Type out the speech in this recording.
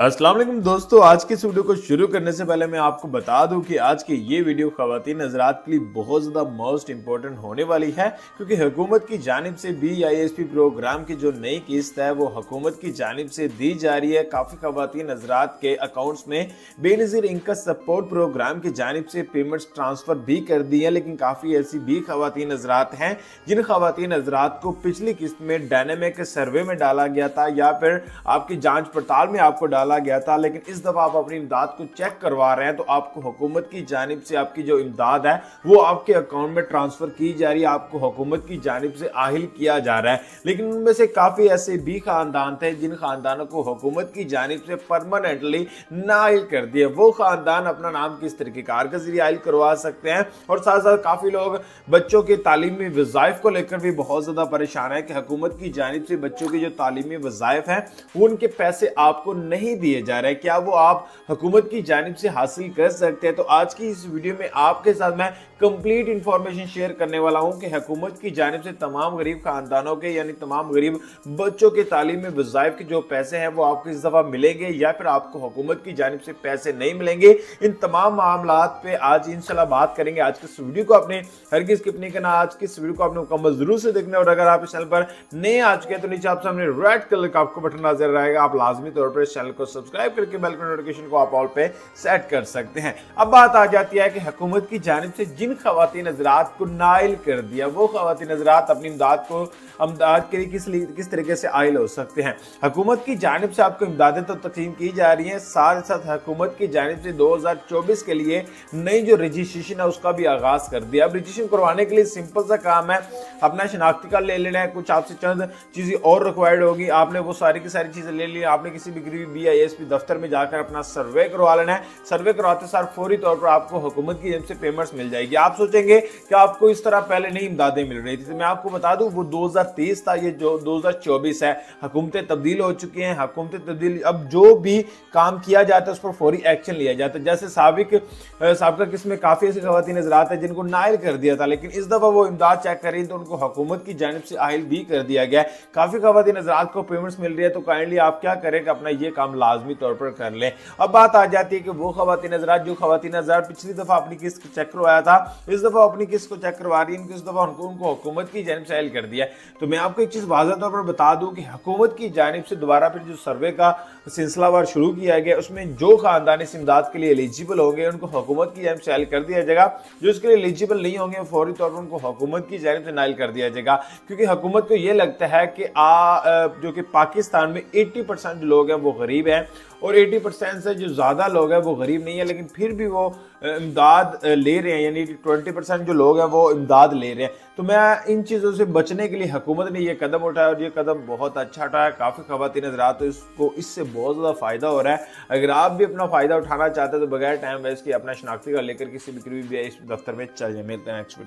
वालेकुम दोस्तों, आज के इस वीडियो को शुरू करने से पहले मैं आपको बता दूँ कि आज की ये वीडियो खातन हजरात के लिए बहुत ज़्यादा मोस्ट इंपॉर्टेंट होने वाली है, क्योंकि हुकूमत की जानब से B I S P programme की जो नई किस्त है, वो हुकूमत की जानब से दी जा रही है। काफ़ी खातन हजरात के अकाउंट्स में बेनज़ीर इनका सपोर्ट प्रोग्राम की जानब से पेमेंट्स ट्रांसफ़र भी कर दी है, लेकिन काफ़ी ऐसी भी खातन हजरात हैं, जिन खातन हजरात को पिछली किस्त में डायनेमिक सर्वे में डाला गया था, या फिर आपकी जाँच पड़ताल में आपको डाला डाला गया था, लेकिन इस दफ़ा आप अपनी इमदाद को चेक करवा रहे हैं तो आपको हुकूमत की जानब से आपकी जो इमदाद है, वो आपके अकाउंट में ट्रांसफ़र की जा रही है, आपको हुकूमत की जानब से आहिल किया जा रहा है। लेकिन उनमें से काफ़ी ऐसे भी ख़ानदान थे, जिन ख़ानदानों को हुकूमत की जानब से परमानेंटली नाइल कर दिया। वो ख़ानदान अपना नाम किस तरीक़ेकार के ज़रिए आयल करवा सकते हैं? और साथ साथ काफ़ी लोग बच्चों के तालीमी वज़ाइफ को लेकर भी बहुत ज़्यादा परेशान है कि हुकूमत की जानब से बच्चों की जो तालीमी वज़ाइफ हैं, उनके पैसे आपको नहीं दिए जा रहे हैं। क्या वो आप हुकूमत की जानब से हासिल कर सकते हैं? तो आज की इस वीडियो में आपके साथ मैं कंप्लीट इंफॉर्मेशन शेयर करने वाला हूँ कि हुकूमत की जानब से तमाम गरीब खानदानों के, यानी तमाम गरीब बच्चों के तालीमी वज़ाइफ के जो पैसे हैं, वो आपको इस दफ़ा मिलेंगे या फिर आपको हुकूमत की जानब से पैसे नहीं मिलेंगे। इन तमाम मामला पे आज इंशाल्लाह बात करेंगे। आज के इस वीडियो को अपने हरगिज स्किप नहीं करना। आज की इस वीडियो को आपने मुकम्मल ज़रूर से देखना और अगर आप इस चैनल पर नए आ चुके हैं तो नीचे आप सामने रेड कलर का आपको बटन नज़र रहेगा आप लाजमी तौर पर इस चैनल को सब्सक्राइब करके बेल नोटिफिकेशन को आप ऑल पे सेट कर सकते हैं। अब बात आ जाती है कि हुकूमत की जानब से जिन खातन हजरात को नाइल कर दिया, वो खातन हजरात अपनी इमदाद को, इमदाद के लिए किस किस तरीके से आयल हो सकते हैं? हुकूमत की जानब से आपको इमदादें तो तकसीम की जा रही हैं, साथ साथ हुकूमत की जानब से 2024 के लिए नई जो रजिस्ट्रेशन है, उसका भी आगाज़ कर दिया। अब रजिस्ट्रेशन करवाने के लिए सिंपल सा काम है, अपना शनाख्ती कार्ड ले लेना है, कुछ आपसे चंद चीज़ें और रिक्वायर्ड होगी। आपने वो सारी की सारी चीज़ें ले ली, आपने किसी भी गरीबी बी एस दफ्तर में जाकर अपना सर्वे करवा लेना है। सर्वे करवाते सार फौरी तौर पर आपको हुकूमत की जब से पेमेंट्स मिल जाएगी। आप सोचेंगे कि आपको इस तरह पहले नहीं इमदादें मिल रही थी। तो मैं आपको बता दूँ, वो 2023 था, ये जो 2024 है, हुकूमतें तब्दील हो चुकी हैं। हुकूमतें तब्दील, अब जो भी काम किया जाता है, उस पर फौरी एक्शन लिया जाता है। जैसे सबक सबका किस्म काफ़ी ऐसी खवतिन नजरात है जिनको नायल कर दिया था, लेकिन इस दफ़ा वो इमदाद चेक करी तो उनको हुकूमत की जानब से आहिल भी कर दिया गया काफ़ी खवतिन नजरात को पेमेंट्स मिल रही है तो काइंडली आप क्या करें कि अपना ये काम लाजमी तौर पर कर लें। अब बात आ जाती है कि वो खवतिन नजरात जो खवतिन नजरात पिछली दफ़ा अपनी किस्त चेक करवाया था, इस दफ़ा अपनी किस्त को चेक करवा रही है इस दफ़ा उनको उनको हुकूमत की जानब से आयल कर दिया तो मैं आपको एक चीज़ वाजह तौर पर बता दूँ कि हुकूमत की जानब से दोबारा फिर जो सर्वे का सिलसिलावार शुरू किया गया, उसमें जो खानदान इस इमदाद के लिए एलिजिबल होंगे, उनको हुकूमत की जानब से आयल कर दिया जाएगा। जो इसके लिए एलिजिबल नहीं होंगे, फौरी तौर पर उनको हुकूमत की जानब से नायल कर दिया जाएगा। क्योंकि हुकूमत को यह लगता है कि आ जो कि पाकिस्तान में एट्टी परसेंट लोग हैं, वो गरीब हैं और 80 परसेंट से जो ज़्यादा लोग हैं वो गरीब नहीं है, लेकिन फिर भी वो इमदाद ले रहे हैं, यानी 20 परसेंट जो लोग हैं वो इमदाद ले रहे हैं। तो मैं इन चीज़ों से बचने के लिए हुकूमत ने ये कदम उठाया और ये कदम बहुत अच्छा उठाया। काफ़ी खवतिन नज़र तो इसको, इससे बहुत ज़्यादा फ़ायदा हो रहा है। अगर आप भी अपना फ़ायदा उठाना चाहते हैं तो बगैर टाइम वेस्ट किए अपना शनाख्ती का लेकर किसी भी करीबी दफ्तर में चल जाए मिलते हैं नेक्स्ट